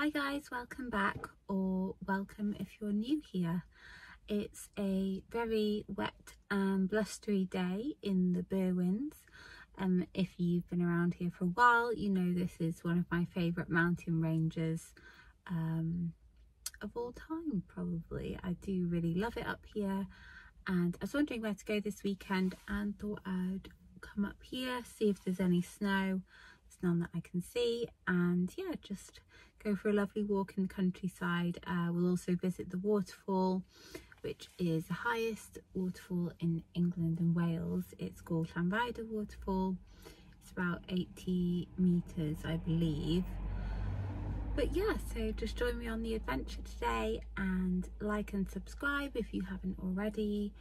Hi guys, welcome back or welcome if you're new here. It's a very wet and blustery day in the Berwyns. Um, if you've been around here for a while, you know this is one of my favourite mountain ranges um, of all time probably. I do really love it up here and I was wondering where to go this weekend and thought I'd come up here, see if there's any snow. None that I can see and yeah, just go for a lovely walk in the countryside. Uh, we'll also visit the waterfall, which is the highest waterfall in England and Wales. It's called Waterfall. It's about 80 metres, I believe. But yeah, so just join me on the adventure today and like and subscribe if you haven't already.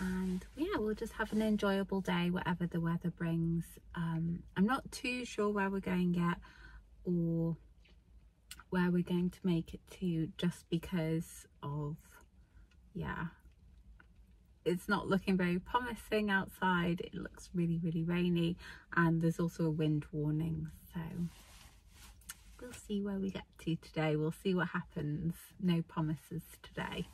And yeah, we'll just have an enjoyable day, whatever the weather brings. Um, I'm not too sure where we're going yet or where we're going to make it to just because of yeah it's not looking very promising outside. It looks really really rainy and there's also a wind warning so we'll see where we get to today. We'll see what happens. No promises today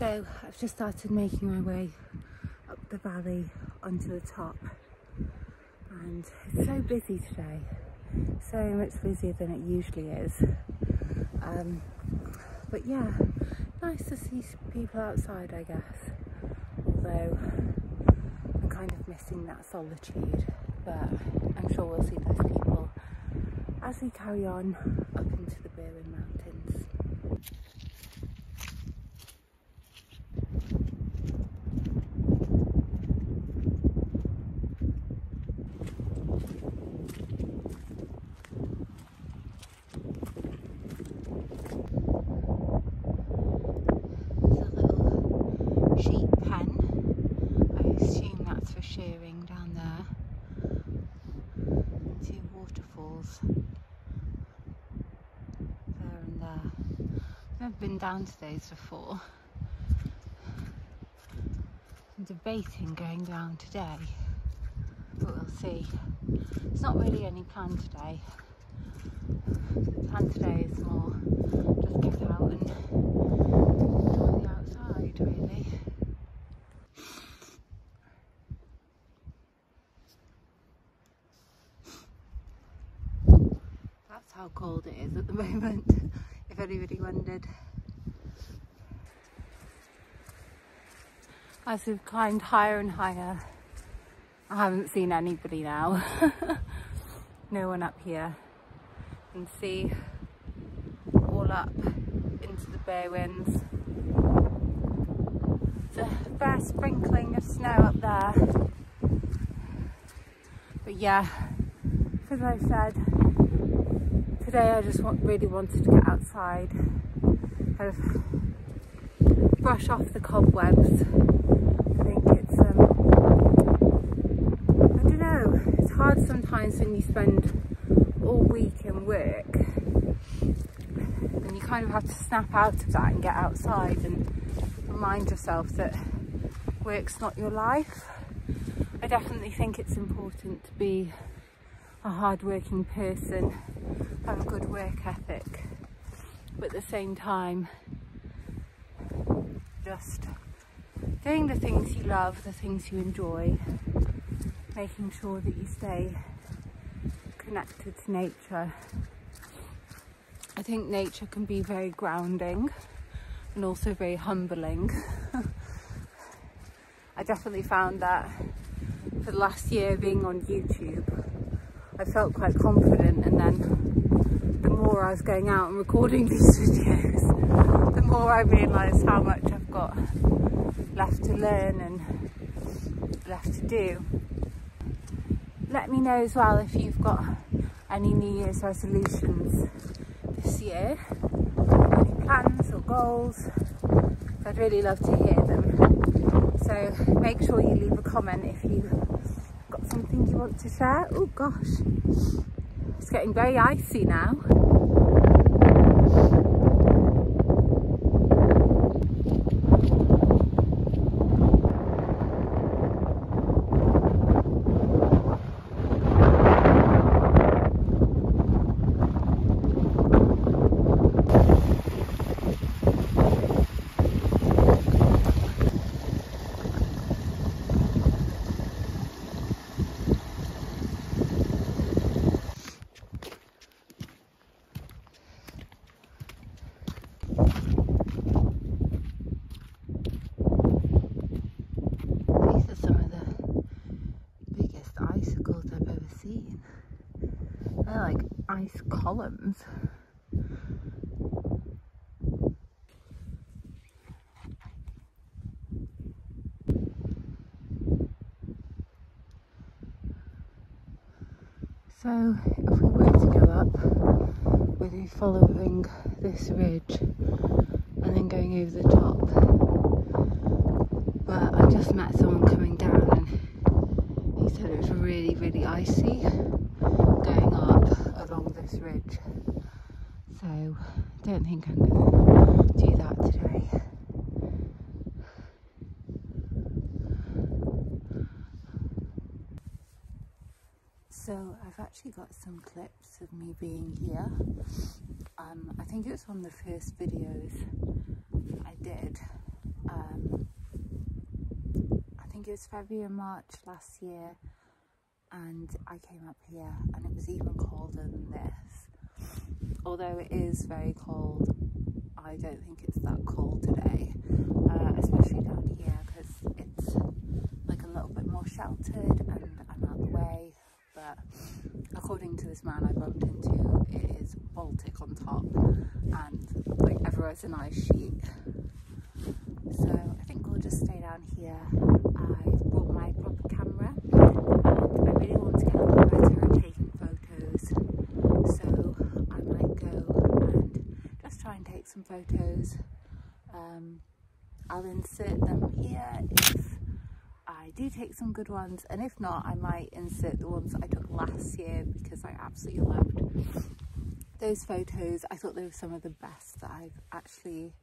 So I've just started making my way up the valley onto the top and it's so busy today, so much busier than it usually is. Um, but yeah, nice to see people outside I guess, although I'm kind of missing that solitude, but I'm sure we'll see those people as we carry on up into the Berwyn Mountains. sheep pen. I assume that's for shearing down there. Two waterfalls there and there. I've been down before. I'm debating going down today, but we'll see. It's not really any plan today. The plan today is more just get out and enjoy the outside really. That's how cold it is at the moment, if anybody wondered. As we've climbed higher and higher, I haven't seen anybody now. no one up here. Can see all up into the Berwyns. There's a fair sprinkling of snow up there. But yeah, as I said, today I just want, really wanted to get outside, kind of brush off the cobwebs. I think it's, um, I don't know, it's hard sometimes when you spend all week in work and you kind of have to snap out of that and get outside and remind yourself that work's not your life. I definitely think it's important to be a hard-working person, have a good work ethic, but at the same time, just doing the things you love, the things you enjoy, making sure that you stay connected to nature. I think nature can be very grounding and also very humbling. I definitely found that for the last year being on YouTube, I felt quite confident and then the more I was going out and recording these videos, the more I realised how much I've got left to learn and left to do. Let me know as well if you've got any New Year's resolutions this year, any plans or goals. I'd really love to hear them. So make sure you leave a comment if got something you want to share. Oh gosh, it's getting very icy now. Columns. So if we were to go up, we'd be following this ridge and then going over the top. But I just met someone coming down and he said it was really, really icy ridge. So I don't think I'm going to do that today. So I've actually got some clips of me being here. Um, I think it was one of the first videos I did. Um, I think it was February or March last year and I came up here and it was even colder than this. Although it is very cold, I don't think it's that cold today, uh, especially down here because it's like a little bit more sheltered and I'm out the way. But according to this man I bumped into, it is Baltic on top and like everywhere's an ice sheet. So I think we'll just stay down here. I've brought my proper camera really want to get a lot better at taking photos so I might go and just try and take some photos. Um, I'll insert them here if I do take some good ones and if not I might insert the ones I took last year because I absolutely loved those photos. I thought they were some of the best that I've actually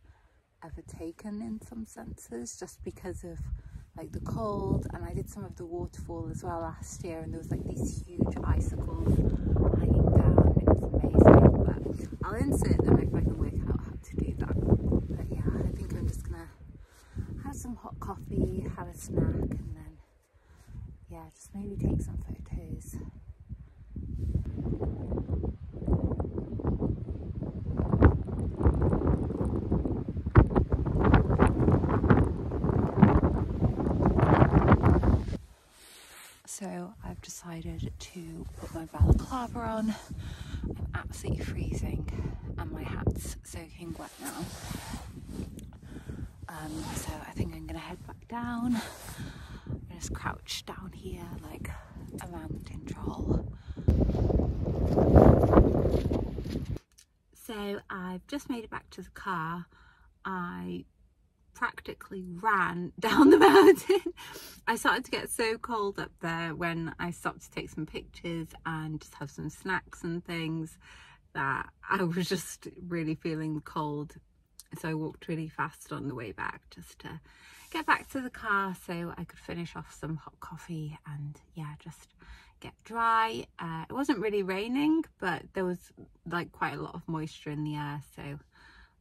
ever taken in some senses just because of like the cold and I did some of the waterfall as well last year and there was like these huge icicles hanging down. It was amazing but I'll insert them if I can work out how to do that but yeah I think I'm just gonna have some hot coffee have a snack and then yeah just maybe take some photos so I've decided to put my balaclava on. I'm absolutely freezing and my hat's soaking wet now. Um, so I think I'm gonna head back down. Just crouch down here like a mountain troll. So I've just made it back to the car. I practically ran down the mountain. I started to get so cold up there when I stopped to take some pictures and just have some snacks and things that I was just really feeling cold. So I walked really fast on the way back just to get back to the car so I could finish off some hot coffee and yeah, just get dry. Uh, it wasn't really raining, but there was like quite a lot of moisture in the air. So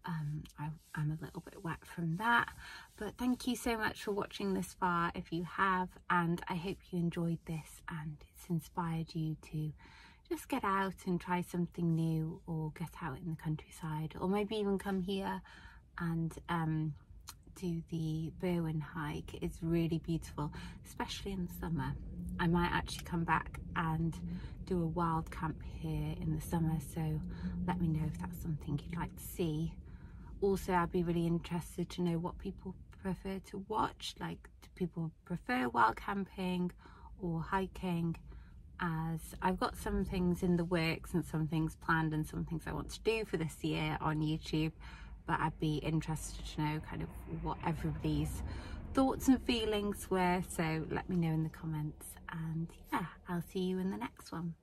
um, I, am a little bit wet from that but thank you so much for watching this far if you have and I hope you enjoyed this and it's inspired you to just get out and try something new or get out in the countryside or maybe even come here and um, do the Berwyn hike. It's really beautiful especially in summer. I might actually come back and do a wild camp here in the summer so let me know if that's something you'd like to see. Also I'd be really interested to know what people prefer to watch. Like do people prefer wild camping or hiking as I've got some things in the works and some things planned and some things I want to do for this year on YouTube but I'd be interested to know kind of what everybody's thoughts and feelings were. So let me know in the comments and yeah I'll see you in the next one